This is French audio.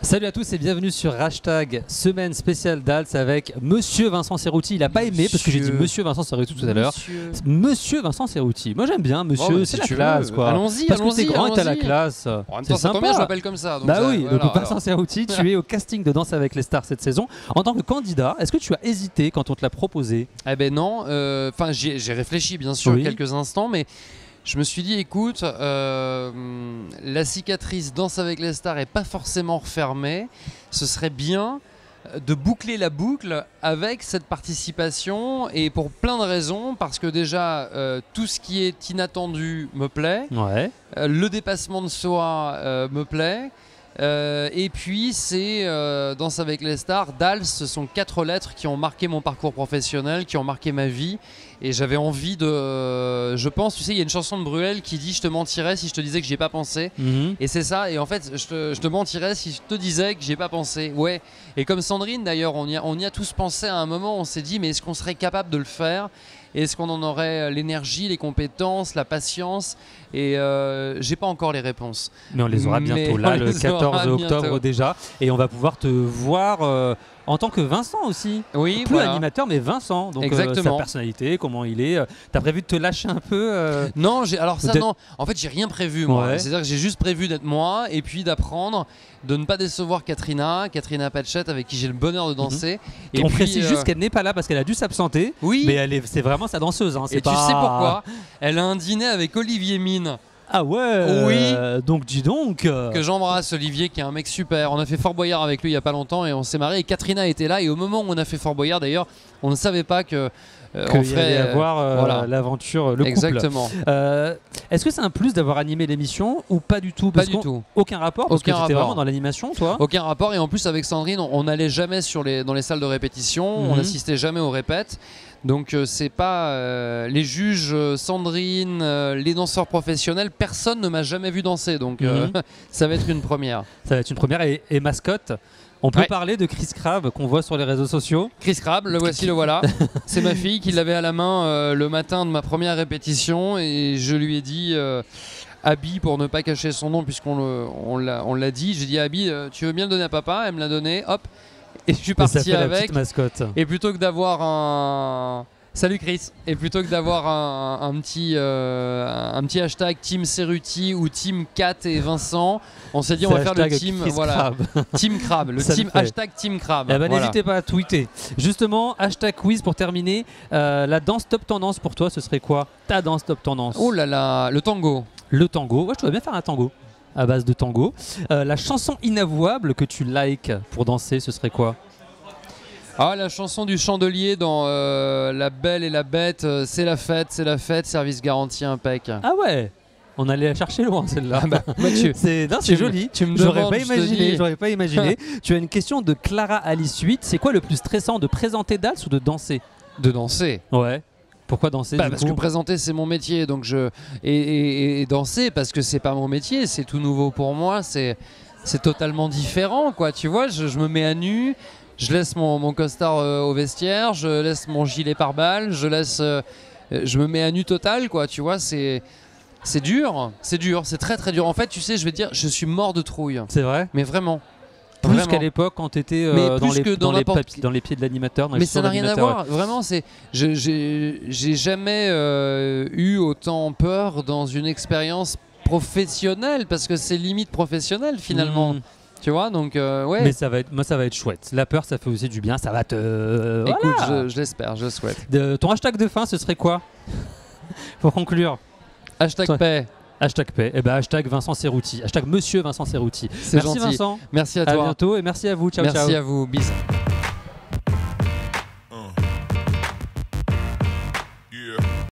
Salut à tous et bienvenue sur hashtag semaine spéciale d'Als avec Monsieur Vincent Serrouti. Il a pas aimé parce que j'ai dit Monsieur Vincent Serrouti tout à l'heure. Monsieur. Monsieur Vincent Serrouti. Moi j'aime bien Monsieur, bah, c'est la classe quoi. Allons-y, Parce que t'es grand et t'as la classe. En même C'est temps, ça tombe sympa. bien, je m'appelle comme ça. Bah oui, donc Vincent. Serrouti, tu es au casting de Danse avec les stars cette saison. En tant que candidat, est-ce que tu as hésité quand on te l'a proposé? Eh ben non, euh, enfin j'ai réfléchi bien sûr quelques instants, mais je me suis dit écoute, euh, la cicatrice Danse avec les stars est pas forcément refermée, ce serait bien de boucler la boucle avec cette participation et pour plein de raisons parce que déjà euh, tout ce qui est inattendu me plaît Ouais. Euh, le dépassement de soi euh, me plaît. Euh, et puis c'est euh, Danse avec les stars, DALS, ce sont quatre lettres qui ont marqué mon parcours professionnel, qui ont marqué ma vie. Et j'avais envie de... euh, je pense, tu sais, il y a une chanson de Bruel qui dit « Je te mentirais si je te disais que j'y ai pas pensé ». Mhm. Et c'est ça, et en fait, je te, je te mentirais si je te disais que j'y ai pas pensé. Ouais, et comme Sandrine d'ailleurs, on y, a, on y a tous pensé à un moment, on s'est dit, mais est-ce qu'on serait capable de le faire? Est-ce qu'on en aurait euh, l'énergie, les compétences, la patience? Et euh, j'ai pas encore les réponses. Mais on les aura Mais bientôt, là, le les 14 aura octobre bientôt. déjà. Et on va pouvoir te voir euh, en tant que Vincent aussi. Oui, Plus voilà. animateur, mais Vincent. Donc euh, Exactement. sa personnalité, comment il est. euh, T'as prévu de te lâcher un peu euh, Non, j'ai alors ça non. En fait, j'ai rien prévu moi. Ouais. C'est-à-dire que j'ai juste prévu d'être moi et puis d'apprendre de ne pas décevoir Katrina, Katrina Patchett avec qui j'ai le bonheur de danser. Et Mhm. On puis, précise euh, juste qu'elle n'est pas là parce qu'elle a dû s'absenter. Oui. Mais elle est, c'est vraiment sa danseuse. Hein, Et tu sais pourquoi? Elle a un dîner avec Olivier Mine. Ah ouais euh, Donc dis donc. euh, que j'embrasse Olivier qui est un mec super. On a fait Fort Boyard avec lui il y a pas longtemps et on s'est marré et Katrina était là et au moment où on a fait Fort Boyard d'ailleurs, on ne savait pas que euh, on y ferait allait euh, avoir euh, voilà. l'aventure, le couple. Exactement. Euh, Est-ce que c'est un plus d'avoir animé l'émission ou pas du tout? Pas du tout. Aucun rapport Parce Aucun que rapport. vraiment dans l'animation, toi Aucun rapport et en plus avec Sandrine, on- n'allait jamais sur les, dans les salles de répétition, on Mhm. n'assistait jamais aux répètes. Donc euh, c'est pas euh, les juges, euh, Sandrine, euh, les danseurs professionnels, personne ne m'a jamais vu danser. Donc euh, Mhm. ça va être une première. Ça va être une première. Et, et mascotte? On peut Ouais. parler de Chris Crab qu'on voit sur les réseaux sociaux. Chris Crab, le voici, le voilà. C'est ma fille qui l'avait à la main euh, le matin de ma première répétition et je lui ai dit. euh, Abby, pour ne pas cacher son nom, puisqu'on le- on l'a on l'a dit, j'ai dit à Abby, euh, tu veux bien le donner à papa? Elle me l'a donné, hop, et je suis Et ça parti fait avec. mascotte. Et plutôt que d'avoir un. Salut Chris. Et plutôt que d'avoir un, un petit, euh, un petit hashtag Team Ceruti ou Team Kat et Vincent, on s'est dit on va faire le team, Chris voilà, Crab. Team Crab, le Ça team hashtag Team Crab. Eh ben, Voilà. N'hésitez pas à tweeter. Justement, hashtag quiz pour terminer. Euh, la danse top tendance pour toi, ce serait quoi Ta danse top tendance Oh là là, le tango. Le tango. Ouais, je pourrais bien faire un tango à base de tango. Euh, la chanson inavouable que tu likes pour danser, ce serait quoi? Ah, la chanson du chandelier dans euh, La Belle et la Bête, euh, c'est la fête, c'est la fête, service garanti impec. Ah ouais on allait la chercher loin celle-là. Ah bah, Mathieu, c'est non, joli. tu me J'aurais pas imaginé. J'aurais pas imaginé. tu as une question de Clara Alice 8. C'est quoi le plus stressant de présenter Dals ou de danser? De danser. Ouais. Pourquoi danser Bah, du parce coup? que présenter c'est mon métier donc je et, et- et danser parce que c'est pas mon métier c'est tout nouveau pour moi c'est c'est totalement différent quoi tu vois je, je me mets à nu je laisse mon, mon costard euh, au vestiaire je laisse mon gilet par balle je laisse euh, euh, je me mets à nu total quoi tu vois c'est c'est dur c'est dur c'est très très dur en fait tu sais je vais te dire je suis mort de trouille C'est vrai? mais vraiment Plus qu'à l'époque quand tu étais Mais dans, les, dans dans, les dans pieds de l'animateur. Mais ça n'a rien à voir, vraiment. C'est, j'ai, j'ai jamais euh, eu autant peur dans une expérience professionnelle parce que c'est limite professionnel finalement. Mm. Tu vois, donc euh, ouais. Mais ça va être, moi ça va être chouette. La peur, ça fait aussi du bien. Ça va te. euh, Écoute, voilà. je, l'espère, je souhaite. De- ton hashtag de fin, ce serait quoi? Pour conclure. Hashtag Toi- paix. Hashtag paix. Et ben hashtag Vincent. Hashtag Monsieur Vincent Serrouti. C'est Merci gentil. Vincent. Merci à À toi. bientôt et merci à vous. Ciao Merci ciao. à vous. Bisous.